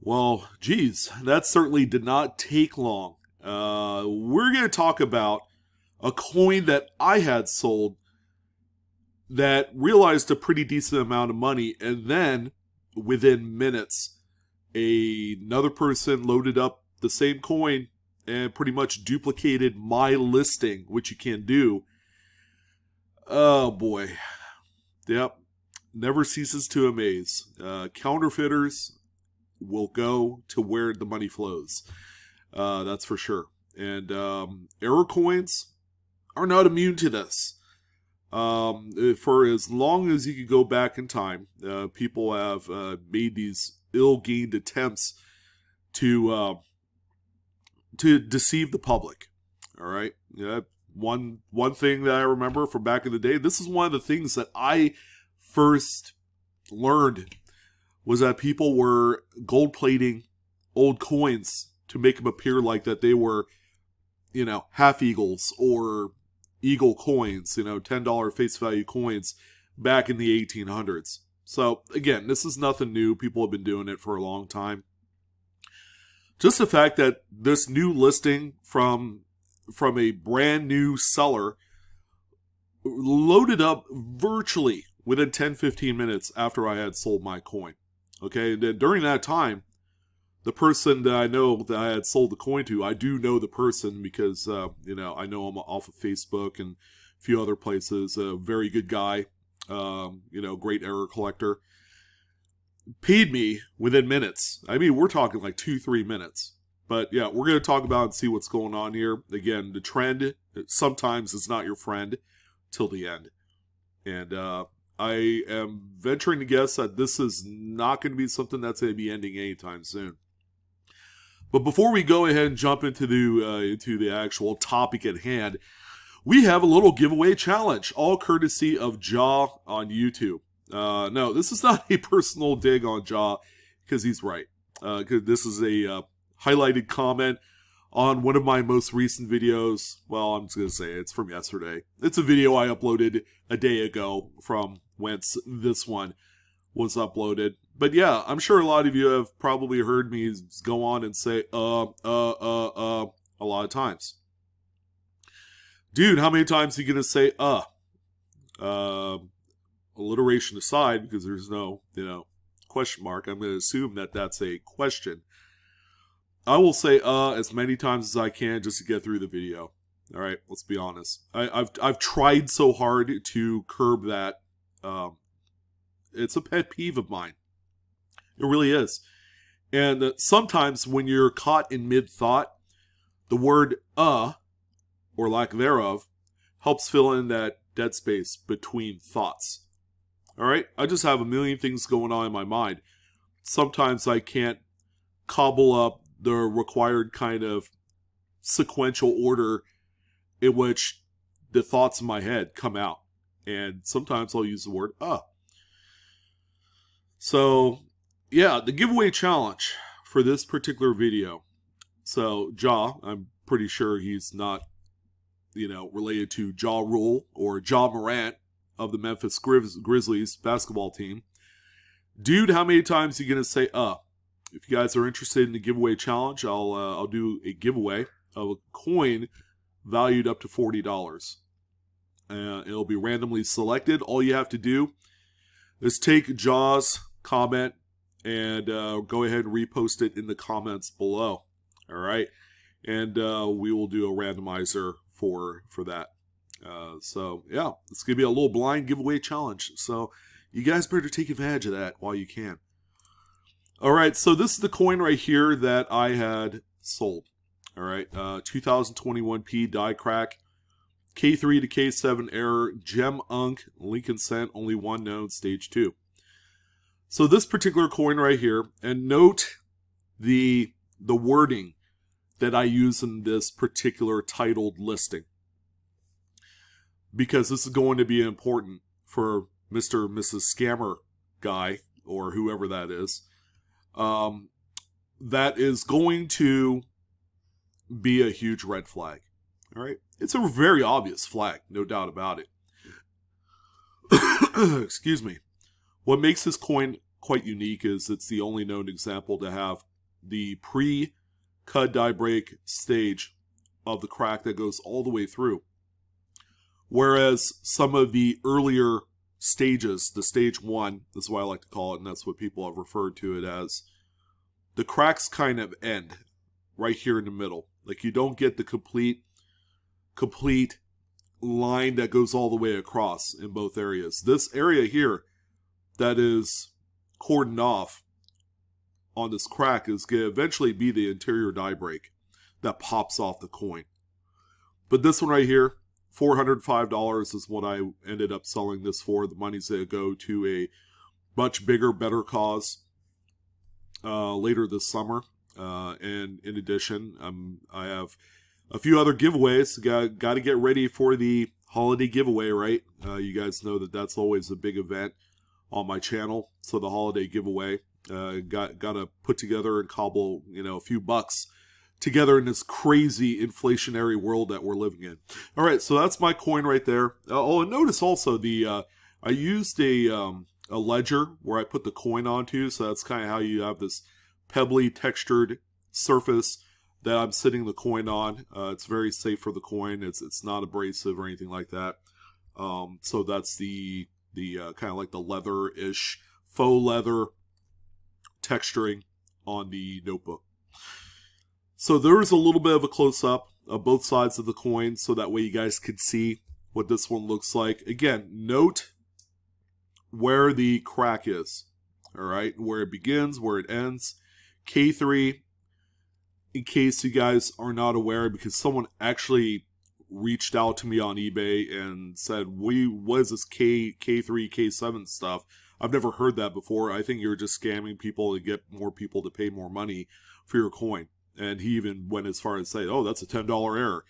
Well, geez, that certainly did not take long. Uh, we're going to talk about a coin that I had sold that realized a pretty decent amount of money, and then within minutes, a, another person loaded up the same coin and pretty much duplicated my listing, which you can do. Oh boy. Yep. Never ceases to amaze. Uh, counterfeiters will go to where the money flows. Uh, that's for sure. And um, error coins are not immune to this. Um, for as long as you can go back in time, uh, people have uh, made these ill-gained attempts to uh, to deceive the public. All right, yeah. One one thing that I remember from back in the day. This is one of the things that I first learned was that people were gold plating old coins to make them appear like that they were, you know, half eagles or eagle coins, you know, $10 face value coins back in the 1800s. So, again, this is nothing new. People have been doing it for a long time. Just the fact that this new listing from from a brand new seller loaded up virtually within 10 15 minutes after I had sold my coin. Okay, and then during that time, the person that I know that I had sold the coin to, I do know the person because uh, you know I know him off of Facebook and a few other places. A very good guy, um, you know, great error collector. Paid me within minutes. I mean, we're talking like two, three minutes. But yeah, we're going to talk about and see what's going on here. Again, the trend sometimes is not your friend till the end. And uh, I am venturing to guess that this is not going to be something that's going to be ending anytime soon. But before we go ahead and jump into the uh, into the actual topic at hand, we have a little giveaway challenge, all courtesy of Jaw on YouTube. Uh, no, this is not a personal dig on Jaw, because he's right. Uh, this is a uh, highlighted comment on one of my most recent videos. Well, I'm just going to say it's from yesterday. It's a video I uploaded a day ago from whence this one was uploaded. But yeah, I'm sure a lot of you have probably heard me go on and say, uh, uh, uh, uh, a lot of times. Dude, how many times are you going to say, uh? Uh, alliteration aside, because there's no, you know, question mark, I'm going to assume that that's a question. I will say uh as many times as I can just to get through the video. All right, let's be honest. I, have I've tried so hard to curb that. Um, it's a pet peeve of mine. It really is. And uh, sometimes when you're caught in mid thought, the word uh, or lack thereof, helps fill in that dead space between thoughts. All right? I just have a million things going on in my mind. Sometimes I can't cobble up the required kind of sequential order in which the thoughts in my head come out. And sometimes I'll use the word uh. So yeah, the giveaway challenge for this particular video. So, Jaw, I'm pretty sure he's not, you know, related to Ja Rule or Ja Morant of the Memphis Grizz- Grizzlies basketball team. Dude, how many times are you going to say, uh? If you guys are interested in the giveaway challenge, I'll, uh, I'll do a giveaway of a coin valued up to $40. Uh, it'll be randomly selected. All you have to do is take Jaws comment and uh, go ahead and repost it in the comments below. All right, and uh, we will do a randomizer for for that. Uh, so yeah, it's gonna be a little blind giveaway challenge. So you guys better take advantage of that while you can. All right, so this is the coin right here that I had sold. All right, uh, 2021P die crack, K3 to K7 error, gem unc, Lincoln cent, only one known, stage two. So this particular coin right here, and note the the wording that I use in this particular titled listing. Because this is going to be important for Mr. Mrs. Scammer guy, or whoever that is. Um, that is going to be a huge red flag. All right. It's a very obvious flag, no doubt about it. Excuse me. What makes this coin quite unique is it's the only known example to have the pre cud die break stage of the crack that goes all the way through. Whereas some of the earlier stages, the stage one, is what I like to call it, and that's what people have referred to it as, the cracks kind of end right here in the middle. Like you don't get the complete complete line that goes all the way across in both areas. This area here that is cordoned off on this crack is going to eventually be the interior die break that pops off the coin. But this one right here, $405 is what I ended up selling this for. The money's going to go to a much bigger, better cause uh, later this summer. Uh, and in addition, um, I have a few other giveaways. Got, got to get ready for the holiday giveaway, right? Uh, you guys know that that's always a big event on my channel. So the holiday giveaway, uh, got got to put together and cobble, you know, a few bucks together in this crazy inflationary world that we're living in. All right, so that's my coin right there. Uh, oh, and notice also the uh, I used a um, a ledger where I put the coin onto, so that's kind of how you have this pebbly textured surface that I'm sitting the coin on. Uh, it's very safe for the coin. It's it's not abrasive or anything like that. Um, so that's the the uh, kind of like the leather-ish faux leather texturing on the notebook. So there is a little bit of a close-up of both sides of the coin so that way you guys can see what this one looks like. Again, note where the crack is. All right, where it begins, where it ends. K3, in case you guys are not aware, because someone actually reached out to me on eBay and said, "We what is this K K3 K7 stuff?" I've never heard that before. I think you're just scamming people to get more people to pay more money for your coin. And he even went as far as say, "Oh, that's a ten dollar error."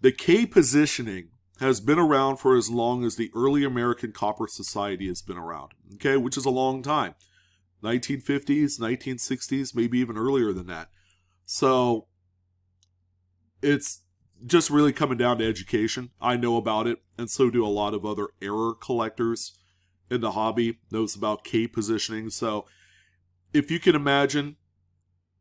The K positioning has been around for as long as the early American Copper Society has been around. Okay, which is a long time. 1950s, 1960s, maybe even earlier than that. So it's just really coming down to education. I know about it, and so do a lot of other error collectors in the hobby knows about K positioning. So if you can imagine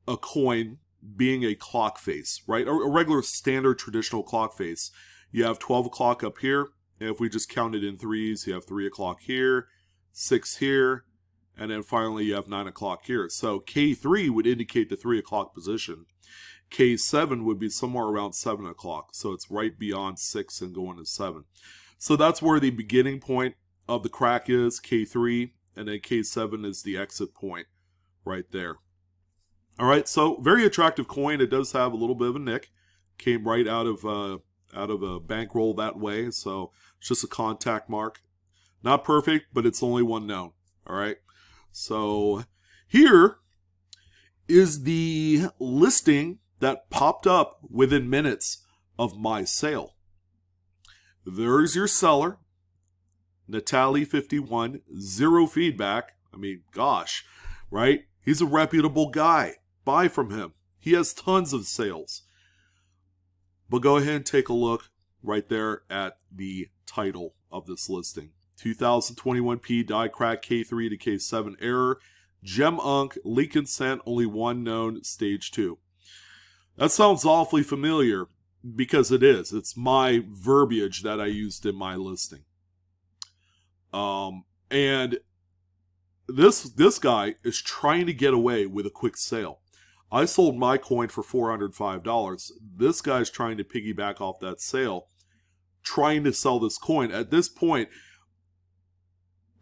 a coin being a clock face, right? A, regular standard traditional clock face. You have 12 o'clock up here. And if we just count it in threes, you have 3 o'clock here, 6 here, and then finally you have 9 o'clock here. So K3 would indicate the 3 o'clock position. K7 would be somewhere around 7 o'clock. So it's right beyond 6 and going to 7. So that's where the beginning point of the crack is, K3, and then K7 is the exit point right there. All right, so very attractive coin. It does have a little bit of a nick. Came right out of uh, out of a bankroll that way, so it's just a contact mark. Not perfect, but it's only one known. All right, so here is the listing that popped up within minutes of my sale. There's your seller, Natalie51, zero feedback. I mean, gosh, right? He's a reputable guy. Buy from him. He has tons of sales. But go ahead and take a look right there at the title of this listing. 2021P die crack K3 to K7 error. Gem Unc, Lincoln cent, only one known, stage 2. That sounds awfully familiar because it is. It's my verbiage that I used in my listing. Um, and this this guy is trying to get away with a quick sale. I sold my coin for $405. This guy's trying to piggyback off that sale, trying to sell this coin. At this point,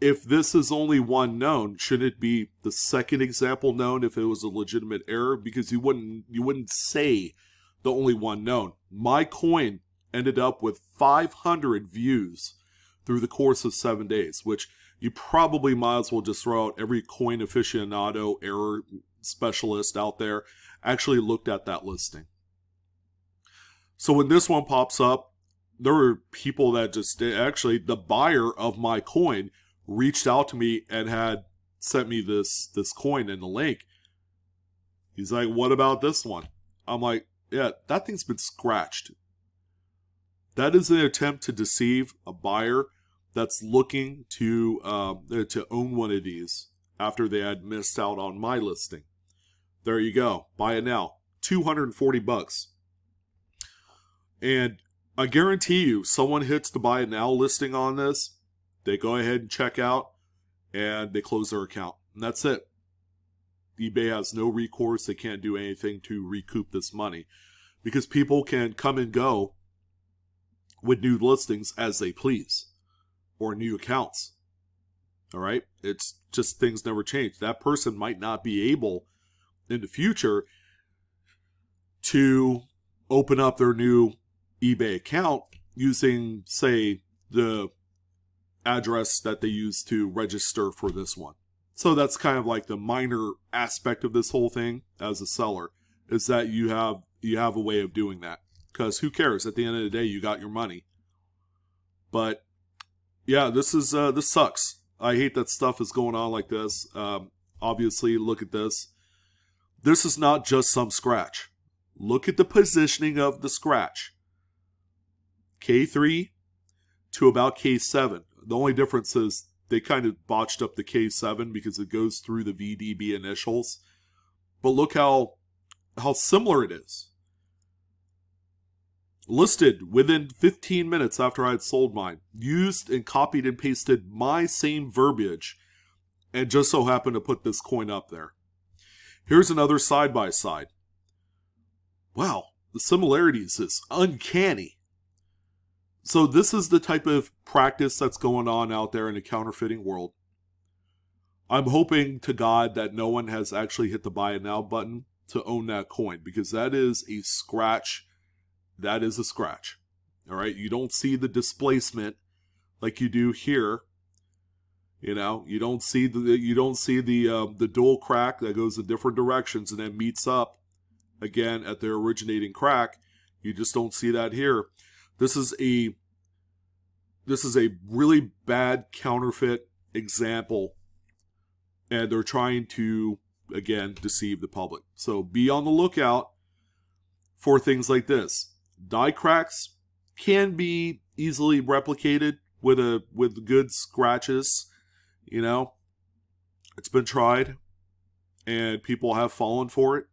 if this is only one known, should it be the second example known if it was a legitimate error? Because you wouldn't you wouldn't say the only one known. My coin ended up with 500 views through the course of seven days, which you probably might as well just throw out every coin aficionado error specialist out there actually looked at that listing. So when this one pops up, there were people that just actually the buyer of my coin reached out to me and had sent me this this coin and the link. He's like, "What about this one?" I'm like, "Yeah, that thing's been scratched." That is an attempt to deceive a buyer that's looking to um, to own one of these after they had missed out on my listing. There you go. Buy it now. 240 bucks. And I guarantee you, someone hits the buy it now listing on this, they go ahead and check out, and they close their account. And that's it. eBay has no recourse. They can't do anything to recoup this money because people can come and go with new listings as they please or new accounts. All right. It's just things never change. That person might not be able in the future to open up their new eBay account using, say, the address that they use to register for this one. So that's kind of like the minor aspect of this whole thing as a seller is that you have you have a way of doing that because who cares at the end of the day you got your money. But yeah, this is uh, this sucks. I hate that stuff is going on like this. Um, obviously, look at this. This is not just some scratch. Look at the positioning of the scratch. K3 to about K7. The only difference is they kind of botched up the K7 because it goes through the VDB initials. But look how how similar it is. Listed within 15 minutes after I had sold mine. Used and copied and pasted my same verbiage and just so happened to put this coin up there. Here's another side by side. Wow, the similarities is uncanny. So this is the type of practice that's going on out there in the counterfeiting world. I'm hoping to God that no one has actually hit the buy it now button to own that coin because that is a scratch. That is a scratch. All right, you don't see the displacement like you do here. You know, you don't see the you don't see the uh, the dual crack that goes in different directions and then meets up again at their originating crack. You just don't see that here. This is a this is a really bad counterfeit example and they're trying to again deceive the public. So be on the lookout for things like this. Die cracks can be easily replicated with a with good scratches, you know. It's been tried and people have fallen for it.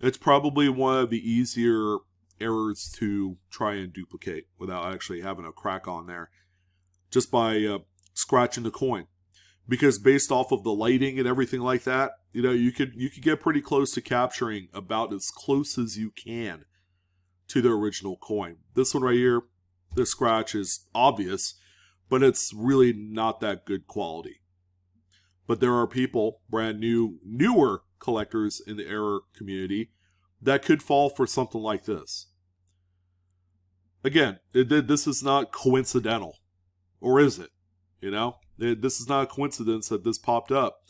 It's probably one of the easier errors to try and duplicate without actually having a crack on there just by uh, scratching the coin because based off of the lighting and everything like that you know you could you could get pretty close to capturing about as close as you can to the original coin this one right here the scratch is obvious but it's really not that good quality but there are people brand new newer collectors in the error community that could fall for something like this again, it, this is not coincidental. Or is it? You know? It, this is not a coincidence that this popped up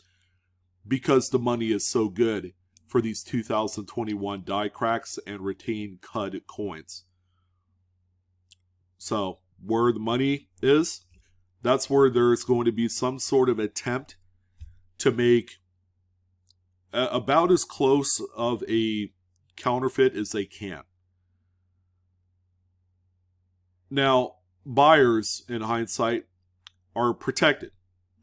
because the money is so good for these 2021 die cracks and retain CUD coins. So, where the money is, that's where there's going to be some sort of attempt to make about as close of a counterfeit as they can. Now, buyers, in hindsight, are protected.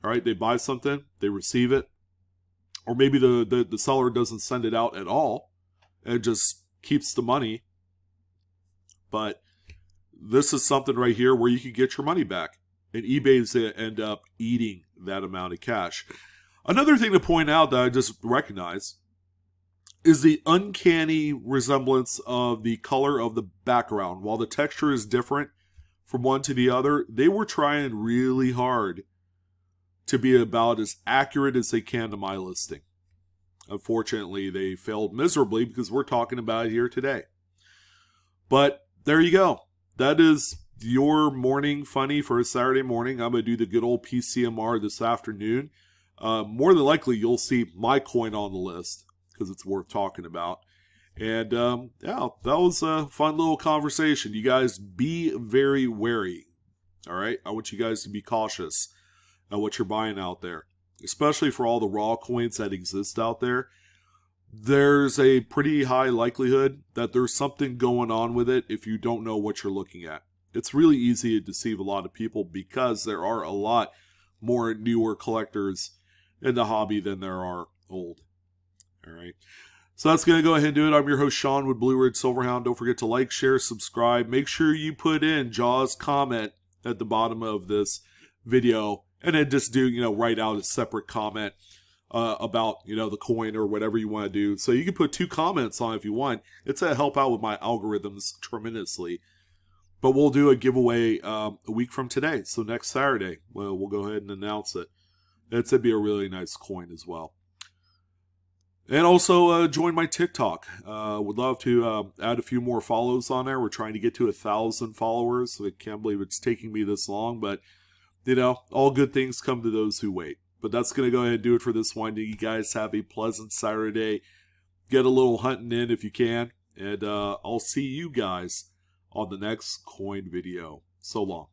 All right, they buy something, they receive it, or maybe the, the, the seller doesn't send it out at all and just keeps the money. But this is something right here where you can get your money back. And eBay's end up eating that amount of cash. Another thing to point out that I just recognize is the uncanny resemblance of the color of the background. While the texture is different, from one to the other, they were trying really hard to be about as accurate as they can to my listing. Unfortunately, they failed miserably because we're talking about it here today. But there you go. That is your morning funny for a Saturday morning. I'm going to do the good old PCMR this afternoon. Uh, more than likely, you'll see my coin on the list because it's worth talking about. And um, yeah, that was a fun little conversation. You guys be very wary. All right, I want you guys to be cautious at what you're buying out there, especially for all the raw coins that exist out there. There's a pretty high likelihood that there's something going on with it if you don't know what you're looking at. It's really easy to deceive a lot of people because there are a lot more newer collectors in the hobby than there are old. All right. So that's going to go ahead and do it. I'm your host, Sean with Blue Ridge Silverhound. Don't forget to like, share, subscribe. Make sure you put in Jaws' comment at the bottom of this video and then just do, you know, write out a separate comment uh, about, you know, the coin or whatever you want to do. So you can put two comments on if you want. It's going to help out with my algorithms tremendously. But we'll do a giveaway um, a week from today. So next Saturday, well, we'll go ahead and announce it. It's to be a really nice coin as well. And also uh, join my TikTok. Uh, would love to uh, add a few more follows on there. We're trying to get to a thousand followers. I can't believe it's taking me this long, but you know, all good things come to those who wait. But that's going to go ahead and do it for this one. You guys have a pleasant Saturday. Get a little hunting in if you can. And uh, I'll see you guys on the next coin video. So long.